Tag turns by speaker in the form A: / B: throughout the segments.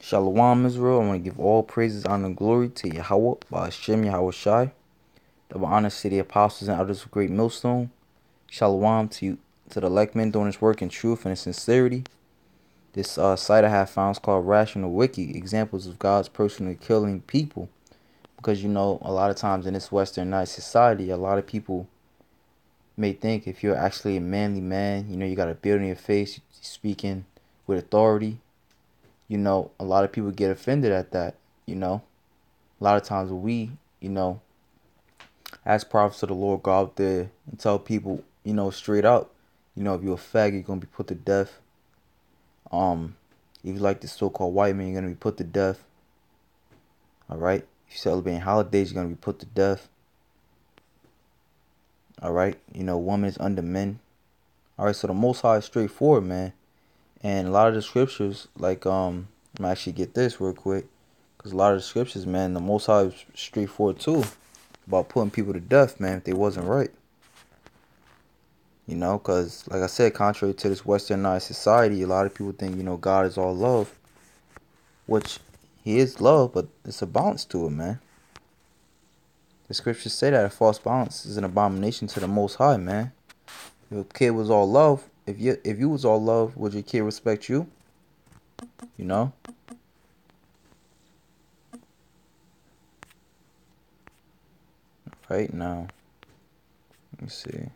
A: Shalom Israel, I want to give all praises, honor, and glory to Yahweh, by Hashem Yahweh Shai, the honor city apostles and others of great millstone. Shalom to you, to the elect men doing this work in truth and in sincerity. This uh, site I have found is called Rational Wiki, examples of God's personally killing people. Because you know, a lot of times in this westernized society, a lot of people may think if you're actually a manly man, you know, you got a beard on your face, speaking with authority, you know, a lot of people get offended at that, you know. A lot of times we, you know, as prophets of the Lord, go out there and tell people, you know, straight up, you know, if you're a fag, you're gonna be put to death. Um, if you like the so-called white man, you're gonna be put to death. All right. If you're celebrating holidays, you're gonna be put to death. All right. You know, woman is under men. All right. So the Most High is straightforward, man. And a lot of the scriptures, like um, I'm actually get this real quick, because a lot of the scriptures, man, the Most High is straightforward too, about putting people to death, man, if they wasn't right. You know, because like I said, contrary to this westernized society, a lot of people think you know God is all love, which He is love, but it's a balance to it, man. The scriptures say that a false balance is an abomination to the Most High, man. If a kid was all love, if you if you was all love, would your kid respect you? You know? Right now. Let me see.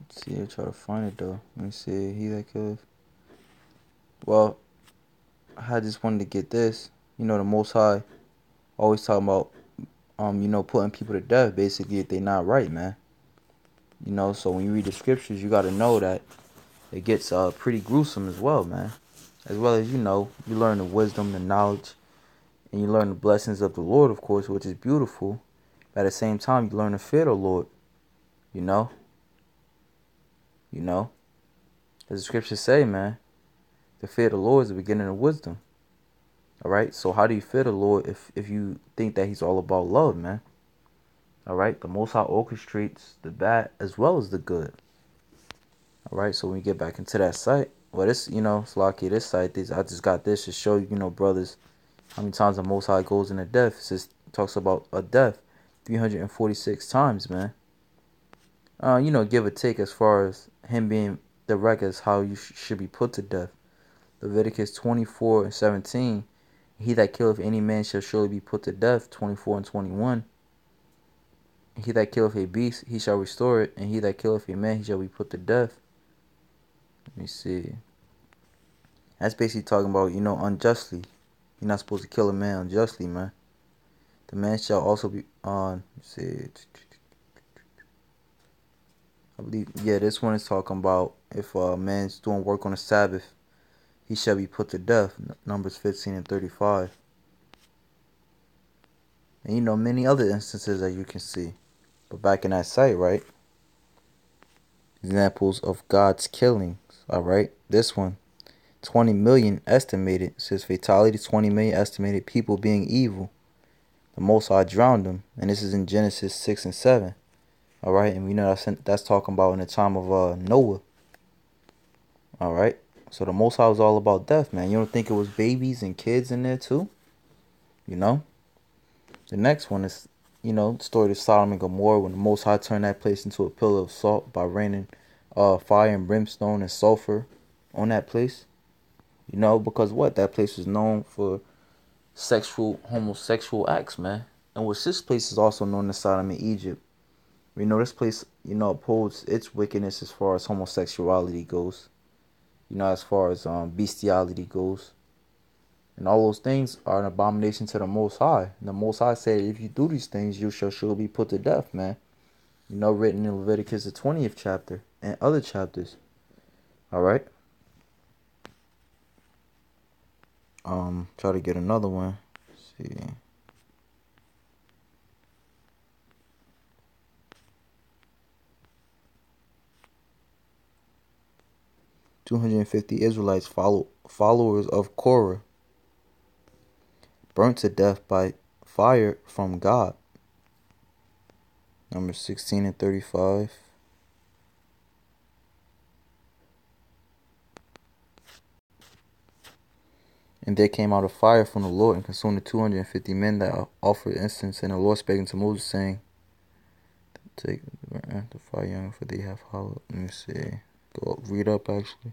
A: Let's see, I try to find it though. Let me see. He that killeth. Well, I just wanted to get this. You know, the Most High always talking about, um, you know, putting people to death. Basically, if they're not right, man. You know, so when you read the scriptures, you got to know that it gets uh pretty gruesome as well, man. As well as you know, you learn the wisdom, the knowledge, and you learn the blessings of the Lord, of course, which is beautiful. But at the same time, you learn to fear the Lord. You know. You know, as the scriptures say, man, the fear of the Lord is the beginning of wisdom. All right. So how do you fear the Lord if if you think that He's all about love, man? All right. The Most High orchestrates the bad as well as the good. All right. So when we get back into that site, well, this you know, it's lucky this site. This I just got this to show you, you know, brothers, how many times the Most High goes into death. It just talks about a death, three hundred and forty-six times, man. Uh, you know, give or take as far as him being the records how you sh- should be put to death. Leviticus 24 and 17. He that killeth any man shall surely be put to death. 24 and 21. He that killeth a beast, he shall restore it. And he that killeth a man, he shall be put to death. Let me see. That's basically talking about, you know, unjustly. You're not supposed to kill a man unjustly, man. The man shall also be on, uh, see. I believe, yeah, this one is talking about if a man's doing work on the Sabbath, he shall be put to death. Numbers 15 and 35. And you know, many other instances that you can see. But back in that site, right? Examples of God's killings, all right? This one, 20 million estimated, says fatality, 20 million estimated people being evil. The Most High drowned them. And this is in Genesis 6 and 7. All right, and we know that's that's talking about in the time of uh, Noah. All right, so the Most High was all about death, man. You don't think it was babies and kids in there too? You know. The next one is, you know, story of Sodom and Gomorrah when the Most High turned that place into a pillar of salt by raining uh, fire and brimstone and sulfur on that place. You know, because what that place was known for sexual homosexual acts, man. And which this place is also known as Sodom and Egypt. We know this place, you know, upholds its wickedness as far as homosexuality goes. You know, as far as um, bestiality goes. And all those things are an abomination to the Most High. And the Most High said, if you do these things, you shall surely be put to death, man. You know, written in Leviticus, the 20th chapter, and other chapters. All right? Um, try to get another one. Let's see. 250 Israelites follow followers of Korah burnt to death by fire from God. Number 16 and 35. And there came out a fire from the Lord and consumed the 250 men that offered incense. And the Lord spake unto Moses, saying, Take the fire young, for they have hollowed. Let me see. Go read up actually.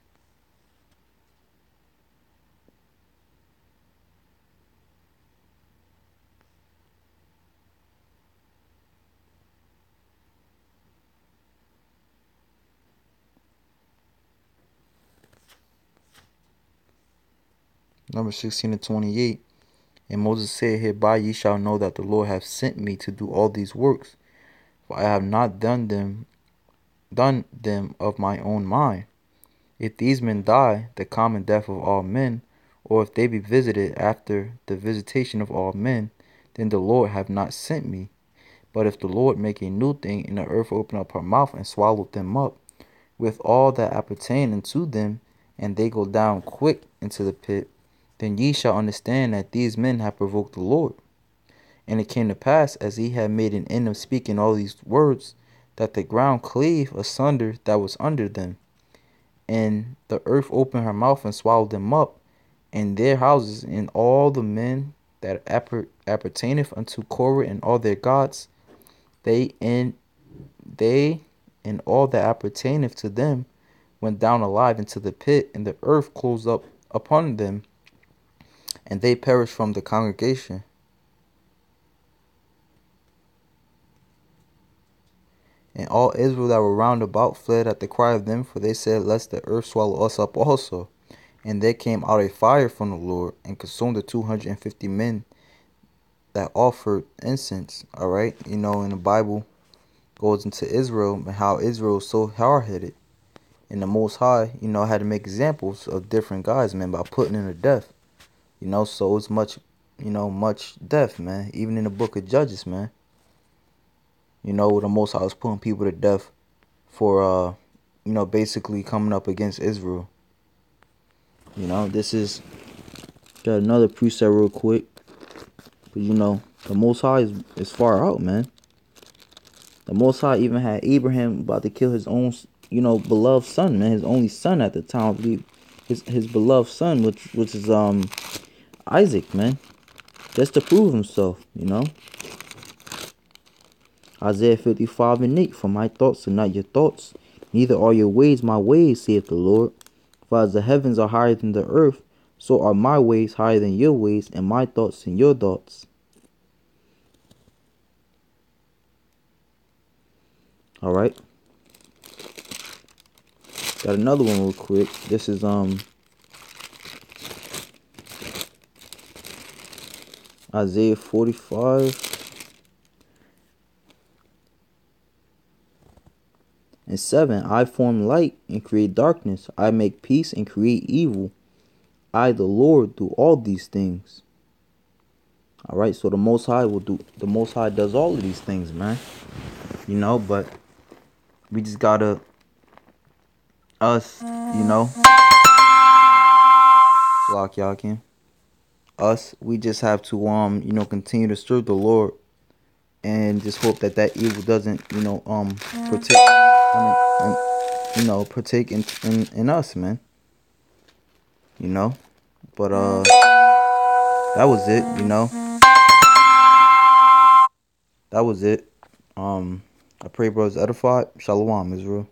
A: Number 16 to 28. And Moses said, Hereby ye shall know that the Lord hath sent me to do all these works. For I have not done them done them of my own mind. If these men die the common death of all men, or if they be visited after the visitation of all men, then the Lord have not sent me. But if the Lord make a new thing, and the earth open up her mouth and swallow them up, with all that appertain unto them, and they go down quick into the pit, then ye shall understand that these men have provoked the Lord. And it came to pass, as he had made an end of speaking all these words, that the ground clave asunder that was under them. And the earth opened her mouth and swallowed them up, and their houses, and all the men that appertaineth unto Korah and all their gods, they and they and all that appertaineth to them went down alive into the pit, and the earth closed up upon them, and they perished from the congregation. And all Israel that were round about fled at the cry of them, for they said, Lest the earth swallow us up also. And there came out a fire from the Lord, and consumed the two hundred and fifty men that offered incense. All right, you know, in the Bible goes into Israel and how Israel is so hard headed. And the Most High, you know, had to make examples of different guys, man, by putting in a death. You know, so it's much, you know, much death, man. Even in the book of Judges, man. You know, the Most High was putting people to death for, uh, you know, basically coming up against Israel. You know, this is got another precept real quick. But you know, the Most High is, is far out, man. The Most High even had Abraham about to kill his own, you know, beloved son, man, his only son at the time, I believe, his his beloved son, which which is um Isaac, man. Just to prove himself, you know. Isaiah 55 and 8, For my thoughts are not your thoughts, neither are your ways my ways, saith the Lord. For as the heavens are higher than the earth, so are my ways higher than your ways, and my thoughts than your thoughts. All right. Got another one real quick. This is um Isaiah 45 and 7 I form light and create darkness. I make peace and create evil. I, the Lord, do all these things. All right, so the Most High will do, the Most High does all of these things, man. You know, but we just gotta, us, you know, lock y'all can us, we just have to um you know continue to serve the Lord and just hope that that evil doesn't you know um protect I mean, you know partake in, in in us, man. You know, but uh that was it. You know, that was it. Um, I pray brothers edified. Shalom, Israel.